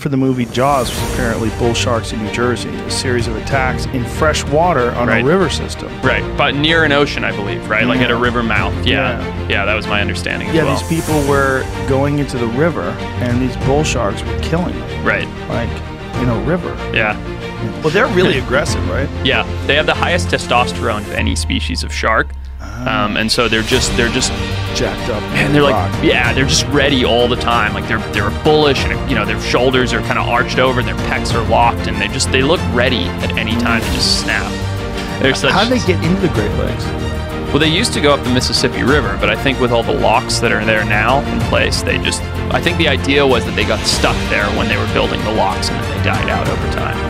for the movie Jaws was apparently bull sharks in New Jersey, a series of attacks in fresh water on Right. a river system. Right, but near an ocean, I believe, right? Like at a river mouth. Yeah. Yeah. yeah, that was my understanding as Yeah, well. these people were going into the river, and these bull sharks were killing them, right. like in a river. Yeah. Well, they're really aggressive, right? Yeah, they have the highest testosterone of any species of shark, Ah. um, and so they're just they're just Jacked up. and they're like rock. yeah they're just ready all the time. Like they're they're bullish and you know their shoulders are kind of arched over and their pecs are locked and they just they look ready at any time to just snap. They're such, How do they get into the Great Lakes? Well, they used to go up the Mississippi River, but I think with all the locks that are there now in place, they just I think the idea was that they got stuck there when they were building the locks and then they died out over time.